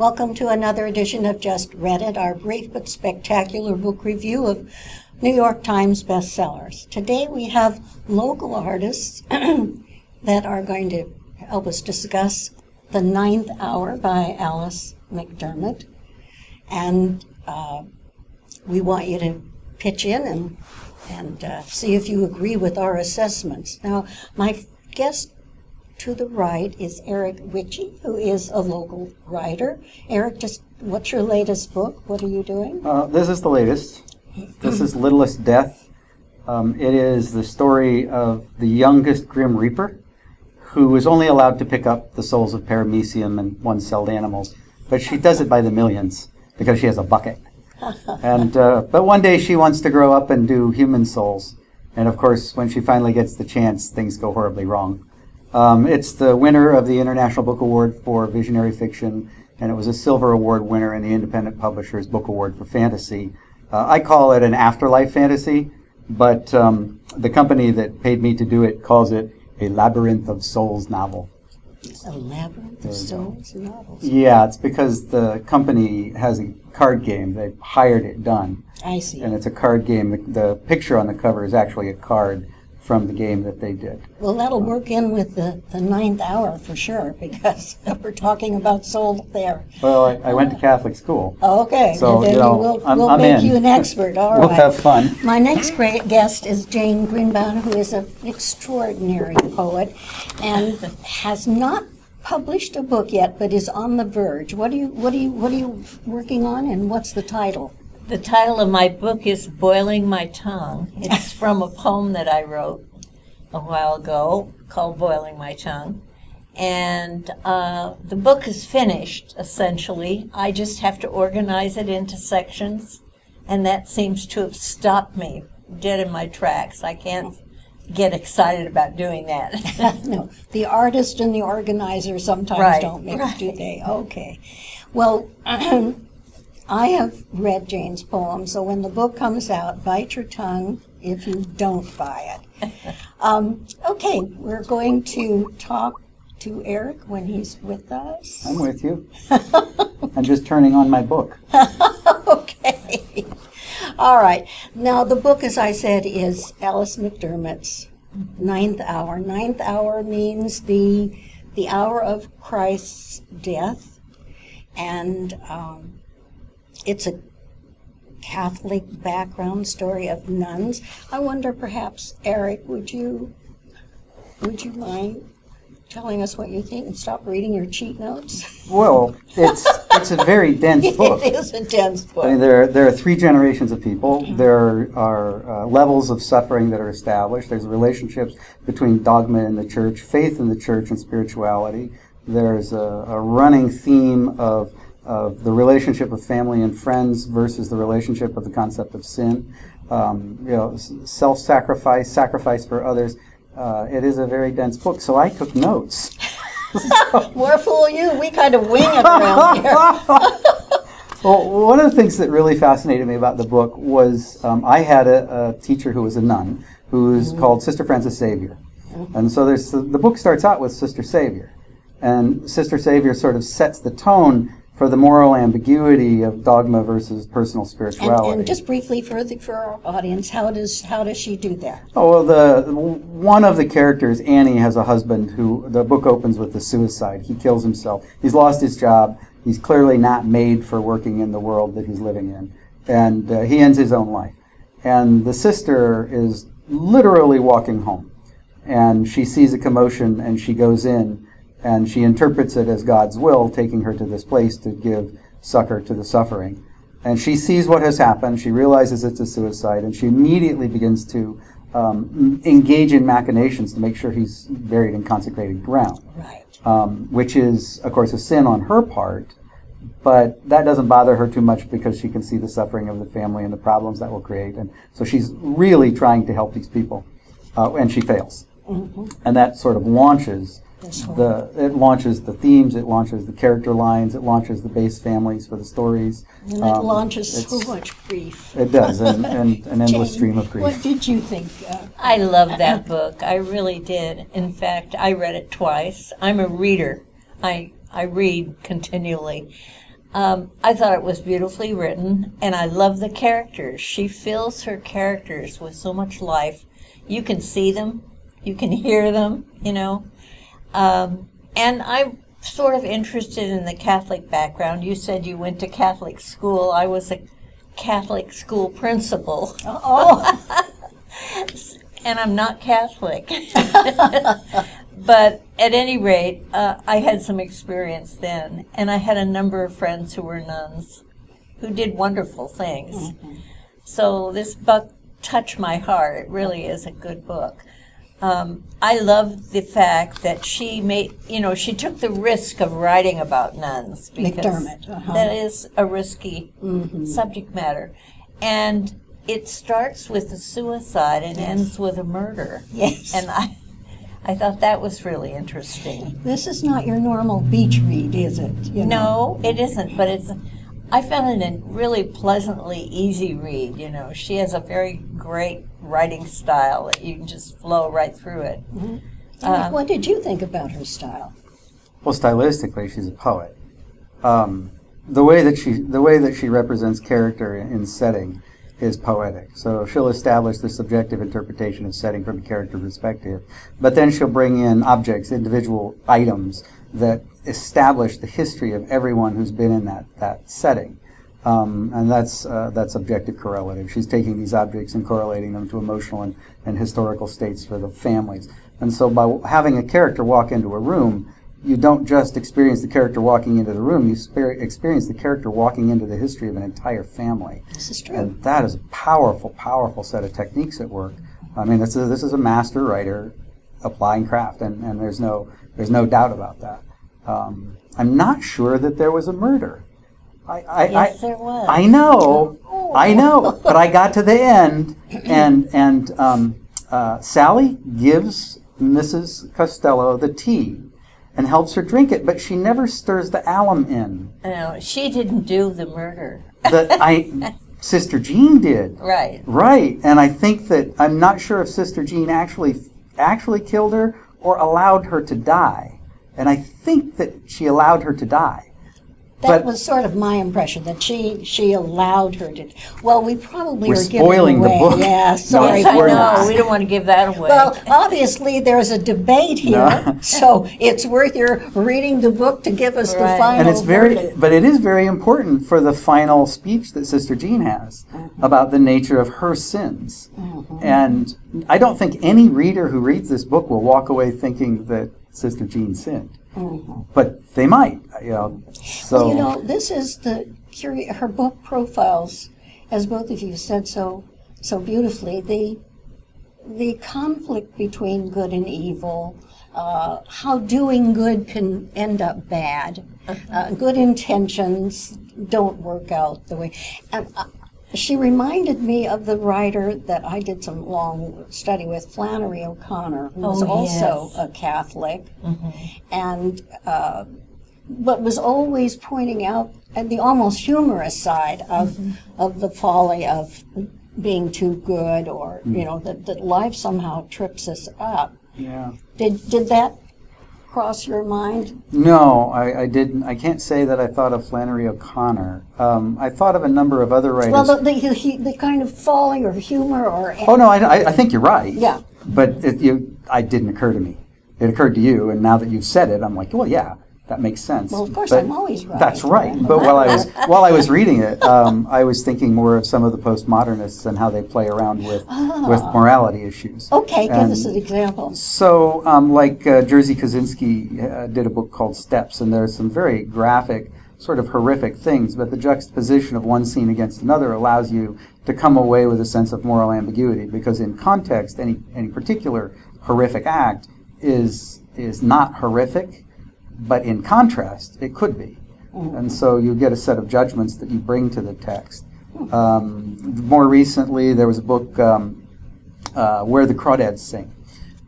Welcome to another edition of Just Read It, our brief but spectacular book review of New York Times bestsellers. Today we have local artists that are going to help us discuss The Ninth Hour by Alice McDermott. And uh, we want you to pitch in and, and uh, see if you agree with our assessments. Now, my guest to the right is Eric Witchey, who is a local writer. Eric, just what's your latest book? What are you doing? Uh, this is the latest. This is Littlest Death. Um, it is the story of the youngest Grim Reaper, who is only allowed to pick up the souls of paramecium and one-celled animals, but she does it by the millions because she has a bucket. and uh, but one day she wants to grow up and do human souls, and of course, when she finally gets the chance, things go horribly wrong. Um, it's the winner of the International Book Award for Visionary Fiction, and it was a Silver Award winner in the Independent Publishers Book Award for Fantasy. Uh, I call it an afterlife fantasy, but um, the company that paid me to do it calls it a Labyrinth of Souls novel. A labyrinth of souls novels. Yeah, it's because the company has a card game. They hired it done, I see. and it's a card game. The, the picture on the cover is actually a card from the game that they did. Well, that'll work in with the, the ninth hour for sure, because we're talking about soul there. Well, I, I went to Catholic school. Oh, okay, So, you know, we'll, I'm- we'll I'm make in. you an expert, all right. We'll have fun. My next great guest is Jane Greenbaum, who is an extraordinary poet and has not published a book yet, but is on the verge. What are you, what are you, what are you working on, and what's the title? The title of my book is Boiling My Tongue. It's from a poem that I wrote a while ago called Boiling My Tongue. And uh, the book is finished, essentially. I just have to organize it into sections, and that seems to have stopped me dead in my tracks. I can't get excited about doing that. No, the artist and the organizer sometimes Right, don't mix, right. do they? Okay. Well, I have read Jane's poem, so when the book comes out, bite your tongue if you don't buy it. Um, okay, we're going to talk to Eric when he's with us. I'm with you. I'm just turning on my book. Okay. All right. Now, the book, as I said, is Alice McDermott's Ninth Hour. Ninth Hour means the the hour of Christ's death, and um, it's a Catholic background story of nuns. I wonder, perhaps, Eric, would you would you mind telling us what you think and stop reading your cheat notes? Well, it's it's a very dense book. it is a dense book. I mean, there there are three generations of people. There are uh, levels of suffering that are established. There's relationships between dogma and the church, faith in the church, and spirituality. There's a, a running theme of of the relationship of family and friends versus the relationship of the concept of sin. Um, you know, self-sacrifice, sacrifice for others. Uh, it is a very dense book, so I took notes. We're fool you. We kind of wing it around here. Well, one of the things that really fascinated me about the book was um, I had a, a teacher who was a nun who was called Sister Francis Xavier. And so there's the book starts out with Sister Xavier, And Sister Xavier sort of sets the tone for the moral ambiguity of dogma versus personal And, spirituality. and just briefly for the for our audience, how does how does she do that? Oh well, the one of the characters, Annie, has a husband who the book opens with the suicide. He kills himself. He's lost his job. He's clearly not made for working in the world that he's living in, and uh, he ends his own life. And the sister is literally walking home, and she sees a commotion, and she goes in, and she interprets it as God's will, taking her to this place to give succor to the suffering. And she sees what has happened. She realizes it's a suicide, and she immediately begins to um, engage in machinations to make sure he's buried in consecrated ground, Right. um, which is, of course, a sin on her part. But that doesn't bother her too much because she can see the suffering of the family and the problems that will create. And so she's really trying to help these people, uh, and she fails. And that sort of launches the it launches the themes, it launches the character lines, it launches the base families for the stories. And it Um, launches so much grief. It does, and, and an endless Jane, stream of grief. What did you think? Uh, I love that book. I really did. In fact, I read it twice. I'm a reader. I I read continually. Um, I thought it was beautifully written, and I love the characters. She fills her characters with so much life. You can see them, you can hear them, you know. Um, and I'm sort of interested in the Catholic background. You said you went to Catholic school. I was a Catholic school principal. Oh, and I'm not Catholic. but at any rate, uh, I had some experience then, and I had a number of friends who were nuns who did wonderful things. So this book touched my heart. It really is a good book. Um, I love the fact that she made, you know, she took the risk of writing about nuns because McDermott, uh-huh. that is a risky subject matter. And it starts with a suicide and ends with a murder. Yes. And I, I thought that was really interesting. this is not your normal beach read, is it? You know? No, it isn't, but it's, I found it a really pleasantly easy read, you know. She has a very great writing style that you can just flow right through it. And what did you think about her style? Well, stylistically, she's a poet. Um, the way that she the way that she represents character in, in setting is poetic. So she'll establish the subjective interpretation of setting from a character perspective, but then she'll bring in objects, individual items that establish the history of everyone who's been in that that setting. Um, and that's uh, that's objective correlative. She's taking these objects and correlating them to emotional and, and historical states for the families. And so by having a character walk into a room, you don't just experience the character walking into the room, you experience the character walking into the history of an entire family. This is true. And that is a powerful, powerful set of techniques at work. I mean, this is, this is a master writer applying craft, and, and there's, no, there's no doubt about that. Um, I'm not sure that there was a murder. I, I, Yes, I, there was. I know, I know, but I got to the end, and and um, uh, Sally gives Mrs. Costello the tea and helps her drink it, but she never stirs the alum in. No, she didn't do the murder. That I, Sister Jeanne did. Right. Right, and I think that I'm not sure if Sister Jeanne actually actually killed her or allowed her to die, and I think that she allowed her to die. That But- was sort of my impression that she she allowed her to. Well, we probably We're are giving spoiling the book. Yeah, sorry. Yes, I we're know. not. We don't want to give that away. Well, obviously there's a debate here, No. so it's worth your reading the book to give us the final and it's very verdict. but it is very important for the final speech that sister jeanne has mm-hmm. about the nature of her sins mm-hmm. and i don't think any reader who reads this book will walk away thinking that sister jeanne sinned but they might you know so. Well, you know, this is the curi- her book profiles, as both of you said so so beautifully, the the conflict between good and evil, uh, how doing good can end up bad, uh, good intentions don't work out the way. And, uh, she reminded me of the writer that I did some long study with, Flannery O'Connor, who was Oh, also yes. a Catholic, and uh, but was always pointing out uh, the almost humorous side of of the folly of being too good, or you know that, that life somehow trips us up. yeah. Did did that cross your mind? no I, I didn't i can't say that i thought of flannery o'connor um, i thought of a number of other writers Well, the the, the, the kind of folly or humor or Oh no, I, I, I think you're right. Yeah. But it, you, I didn't occur to me. It occurred to you, and now that you've said it, I'm like, well, yeah, that makes sense. Well, of course, But I'm always right. That's right. But while I was while I was reading it, um, I was thinking more of some of the postmodernists and how they play around with with morality issues. Ah. Okay, give us an example. so, um, like uh, Jerzy Kosinski uh, did a book called Steps, and there are some very graphic, sort of horrific things, but the juxtaposition of one scene against another allows you to come away with a sense of moral ambiguity, because in context, any any particular horrific act is is not horrific, but in contrast, it could be. And so you get a set of judgments that you bring to the text. Um, more recently, there was a book, um, uh, Where the Crawdads Sing.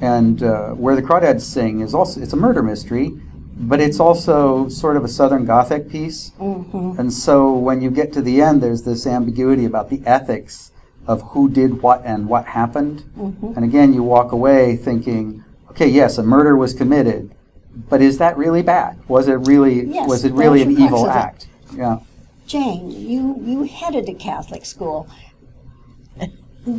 And uh, Where the Crawdads Sing is also, it's a murder mystery, but it's also sort of a Southern Gothic piece. And so when you get to the end, there's this ambiguity about the ethics of who did what and what happened. And again, you walk away thinking, okay, yes, a murder was committed, but is that really bad? Was it really Yes, was it really an evil act? Yeah. Jane, you, you headed a Catholic school.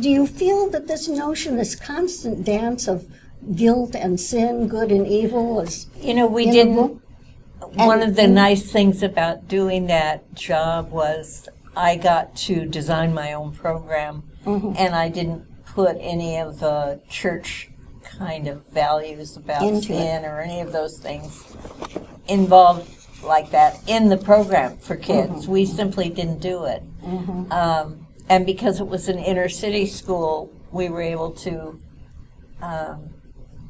Do you feel that this notion, this constant dance of guilt and sin, good and evil, is You know, we in didn't. One And- of the nice things about doing that job was I got to design my own program, Mm-hmm. and I didn't put any of the church kind of values about Into it. sin or any of those things involved like that in the program for kids. Mm-hmm. We simply didn't do it. Um, and because it was an inner city school, we were able to um,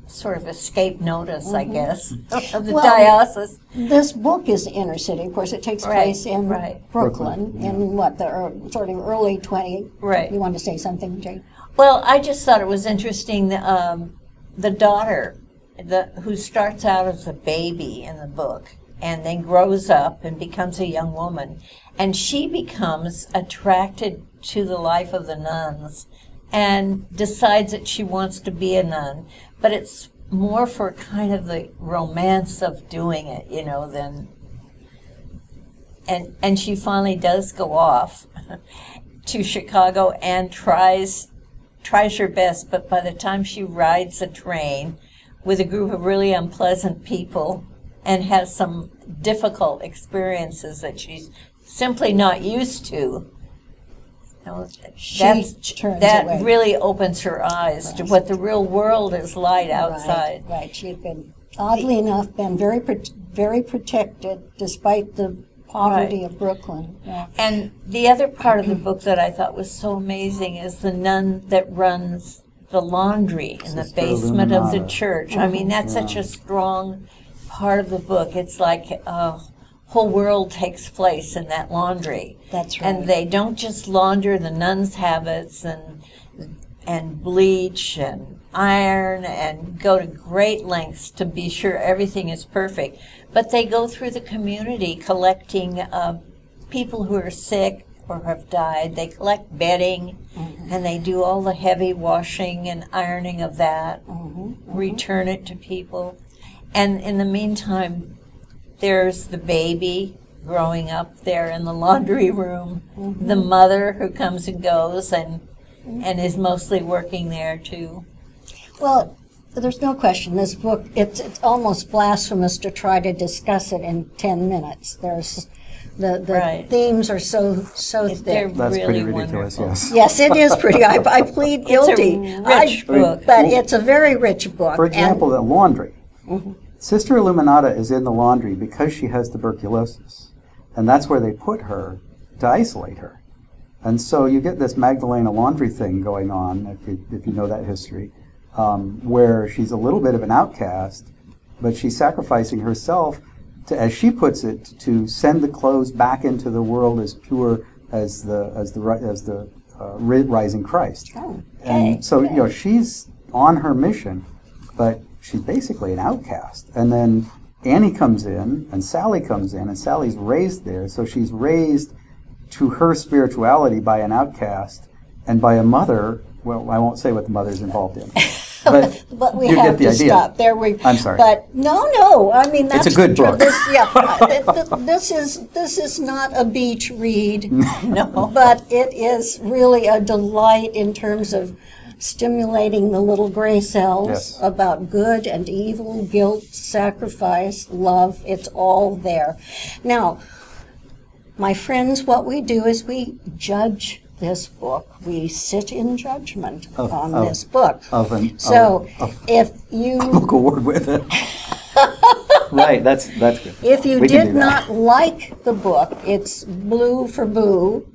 sort of escape notice, I guess, of the Mm-hmm. Well, diocese. This book is inner city. Of course, it takes Right, place in right. Brooklyn, Brooklyn, in what, the ear- sort of early 20. Right. You want to say something, Jane? Well, I just thought it was interesting. Um, the daughter, the who starts out as a baby in the book, and then grows up and becomes a young woman, and she becomes attracted to the life of the nuns, and decides that she wants to be a nun. But it's more for kind of the romance of doing it, you know, than. And and she finally does go off to Chicago and tries tries her best, but by the time she rides a train with a group of really unpleasant people and has some difficult experiences that she's simply not used to, She turns that away. really opens her eyes to what the real world is like outside. Right, right. She had been, oddly enough, been very, very protected despite the poverty Right. of Brooklyn. Yeah. And the other part of the book that I thought was so amazing is the nun that runs the laundry in the Sister basement of the Illuminata. church. I mm-hmm. mean, that's such a strong part of the book. It's like a whole world takes place in that laundry. That's right. And they don't just launder the nuns' habits and and bleach and iron and go to great lengths to be sure everything is perfect. But they go through the community collecting uh, people who are sick or have died. They collect bedding mm-hmm. and they do all the heavy washing and ironing of that, mm-hmm. Mm-hmm. return it to people. And in the meantime, there's the baby growing up there in the laundry room, the mother who comes and goes and and is mostly working there too. Well, there's no question. This book, it's, it's almost blasphemous to try to discuss it in 10 minutes. There's the, the Right. themes are so so They're thick. That's really pretty ridiculous, wonderful. yes. Yes, it is pretty. I, I plead It's a guilty. rich I- book. But it's a very rich book. For and- example, the laundry. Mm-hmm. Sister Illuminata is in the laundry because she has tuberculosis. And that's where they put her to isolate her. And so you get this Magdalena laundry thing going on, if you, if you know that history, um, where she's a little bit of an outcast, but she's sacrificing herself, to, as she puts it, to send the clothes back into the world as pure as the, as the, as the uh, rising Christ. Oh, And okay, so, you know, she's on her mission, but she's basically an outcast. And then Annie comes in, and Sally comes in, and Sally's raised there. So she's raised to her spirituality by an outcast and by a mother. Well, I won't say what the mother's involved in, but, But we you have get the to idea. stop. There we. I'm sorry. But no, no. I mean that's it's a good book. This, yeah, th- th- this is this is not a beach read. No. But it is really a delight in terms of stimulating the little gray cells Yes. about good and evil, guilt, sacrifice, love. It's all there. Now, my friends, what we do is we judge this book. We sit in judgment Of- on of- this book. of an- so, of- if you book award with it. right. That's that's good. if you We did not like the book, it's blue for boo.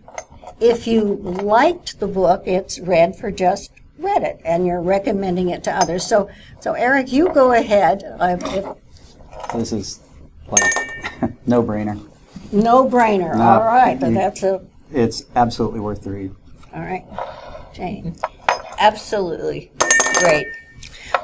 If you liked the book, it's red for just read it, and you're recommending it to others. So, so Eric, you go ahead. Uh, if, This is like no brainer. no brainer. No, all right, you- that's a It's absolutely worth the read. all right. Jane. Absolutely great.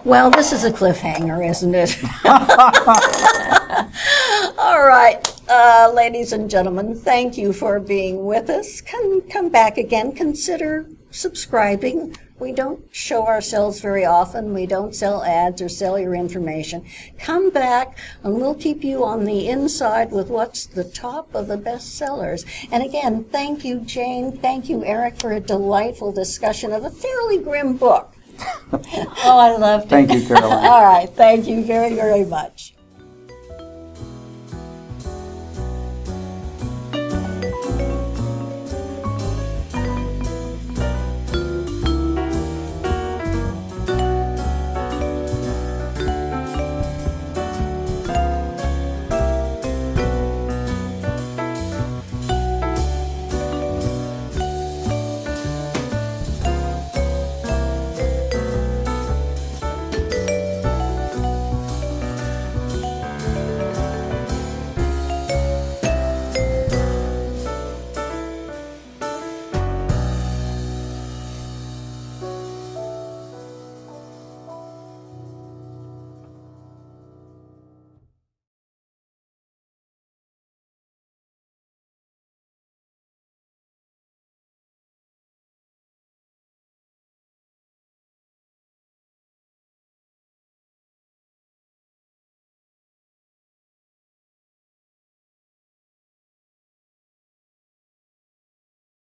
Well, this is a cliffhanger, isn't it? All right, uh, ladies and gentlemen, thank you for being with us. Come, come back again. Consider subscribing, We don't show ourselves very often. We don't sell ads or sell your information. Come back and we'll keep you on the inside with what's the top of the bestsellers. And again, thank you, Jane. Thank you, Eric, for a delightful discussion of a fairly grim book. Oh, I loved it. Thank you, Caroline. All right. Thank you very, very much.